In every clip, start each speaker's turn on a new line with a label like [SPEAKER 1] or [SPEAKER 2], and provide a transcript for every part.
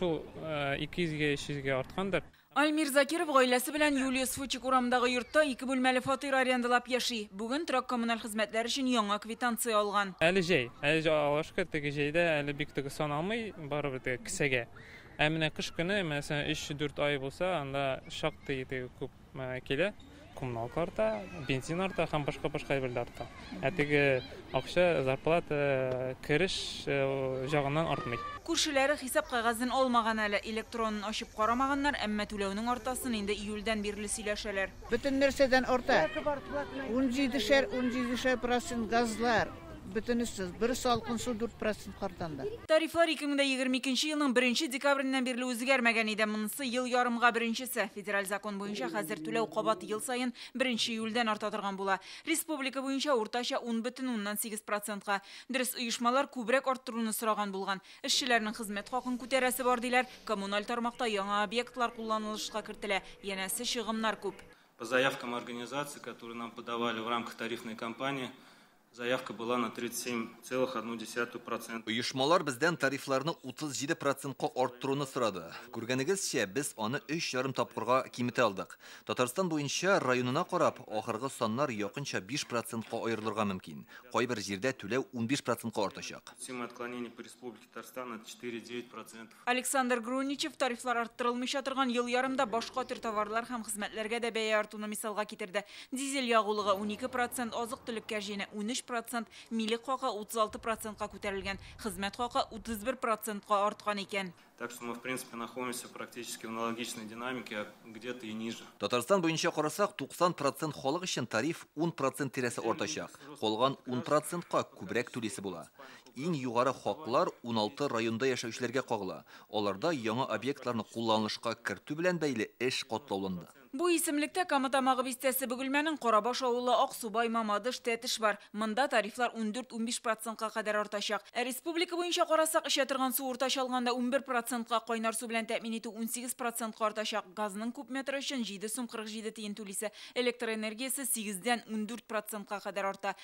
[SPEAKER 1] ушул эки жүзгө үч жүзгө арткандыр
[SPEAKER 2] Альмир Закиров гаиләсе белән Юлиус Фучик урамындагы йортта ике бүлмәле фатир арендалап яши. Бүген торак коммуналь хезмәтләр өчен яңа квитанция алган.
[SPEAKER 1] Әле җәй, әле алышка теге җәйдә әле бик теге саналмый, барыбер теге кисәгә. Ә менә кыш көне, мәсәлән, 3-4 ай булса, анда шактый теге күп килә Коммуналка арта бензин арта һәм башка башка әйберләр арта. Ә теге акча зарплата кереш жагыннан артмый.
[SPEAKER 2] Күршеләре хисап кагазын алмаган әле электронын ачып карамаганнар әмма түләүнең артасын инде июльдән бирле сөйләшәләр.
[SPEAKER 3] Бөтен нәрсәдән арта. 17 шәр 17 шәр процент газлар. Бөтенесіз бір салқын су 4 процент қартанды
[SPEAKER 2] тарифлар 2022 елның 1 декабреннән бирле үзгәрмәгән иде монысы ел ярымга беренчесе федераль закон буенча хәзер түләү кабат ел сайын 1 июльдән арта торган була республика буенча уртача 10,8 процентка дөрес оешмалар күбрәк арттыруны сораган булган эшчеләрнең хезмәт хакын күтәрәсе бар диләр. Коммуналь тармакта яңа объектлар кулланылышка кертелә янәсе чыгымнар күп
[SPEAKER 4] по заявкам организаций которые нам подавали в рамках тарифной кампании Заявка была на 37,1%.
[SPEAKER 5] Uyushmalar bizdan tariflarni 37 процентка арттыруны сорады. Күргәнегезчә, без аны 3,5 тапкырга кимитә алдык. Татарстан буенча районына карап, ахыргы саннар якынча 5 процентка аерылырга мөмкин. Кайбер җирдә түләү 15 процентка артачак.
[SPEAKER 4] Сумма отклонений по республике Татарстан 4,9%.
[SPEAKER 2] Александр Груничев тарифлар арттырылмыйча торган ел ярымда башка төр товарлар һәм хезмәтләргә дә бәя артуны мисалга китерде. Дизель ягулыгы 12%, азык-төлеккә җине 13 процент, милек хакы 36 процентка күтәрелгән, хезмәт хакы 31 процентка арткан икән.
[SPEAKER 4] Так что мы, в принципе, находимся практически в аналогичной динамике, а где-то и ниже.
[SPEAKER 5] Татарстан буенча карасак, 90 процент халык өчен тариф 10 процент тирәсе артачак. Калган 10 процентка күбрәк түлисе була. Иң югары хаклар 16 районда яшәүчеләргә кагыла. Аларда яңа объектларны кулланылышка кертү белән бәйле эш катлауланды.
[SPEAKER 2] Бу исемлектә Каматамагы бистәсе Бөгелмәнең Карабаш авылы Аксубай Мамадыш Тәтеш бар. Монда тарифлар 14-15 процентка кадәр артачак. Ә республика буенча карасак, эчә торган су уртача алганда 11 процентка, кайнар су белән тәэмин итү 18 процентка артачак. Газның күп метр өчен 7 сум 47 тиен түлисе, электр энергиясе 8-дән 14 процентка кадәр арта.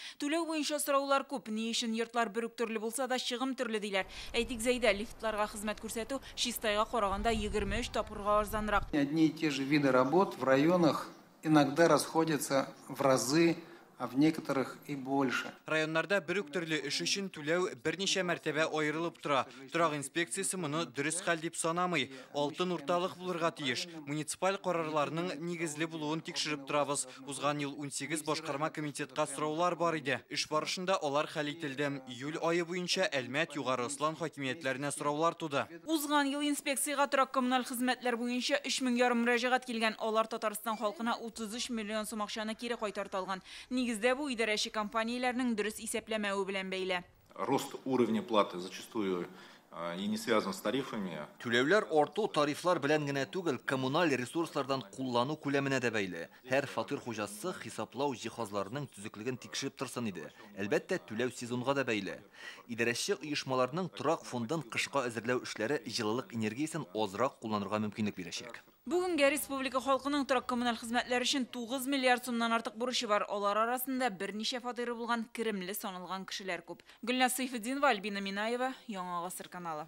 [SPEAKER 2] Сораулар күп. Ни өчен йортлар бер үк төрле булса да чыгым төрле диләр. Әйтик, Зәйдә лифтларга хезмәт күрсәтү чистайга караганда 23 тапкырга арзанрак.
[SPEAKER 6] Одни и те же виды работ в районах иногда расходятся в разы а в некоторых и больше.
[SPEAKER 7] Районнарда бер үк төрле эш өчен түләү берничә мәртәбә аерылып тора. Торак инспекциясе моны дөрес хәл дип санамый. Алтын урталык булырга тиеш. Муниципаль карарларның нигезле булуын тикшереп торабыз. Узган ел 18 башкарма комитетка сораулар бар иде. Эш барышында алар хәл ителде. Июль айы буенча Әлмәт, Югары Ослан хакимиятләренә сораулар туды.
[SPEAKER 2] Узган ел инспекцияга торак коммуналь хезмәтләр буенча 3000 ярым мөрәҗәгать килгән. Алар Татарстан халкына 33 миллион сум акчаны кире кайтартылган. Нигездә бу идарәче компанияләрнең дөрес исәпләмәве белән бәйле.
[SPEAKER 8] Рост уровня платы зачастую и не связан с тарифами.
[SPEAKER 5] Түләүләр арту тарифлар белән генә түгел, коммуналь ресурслардан куллану күләменә дә бәйле. Һәр фатир хуҗасы хисаплау җиһазларының төзеклеген тикшереп торсын иде. Әлбәттә, түләү сезонга да бәйле. Идарәче оешмаларның торак фондын кышка әзерләү эшләре җылылык энергиясен азрак кулланырга мөмкинлек бирәчәк.
[SPEAKER 2] Бүгенге республика халкының торак коммуналь хезмәтләр өчен 9 миллиард сумнан артык бурычы бар. Алар арасында берничә фатиры булган керемле саналган кешеләр күп. Гөлнас Сайфетдинова, Альбина Минаева, Яңа гасыр канала.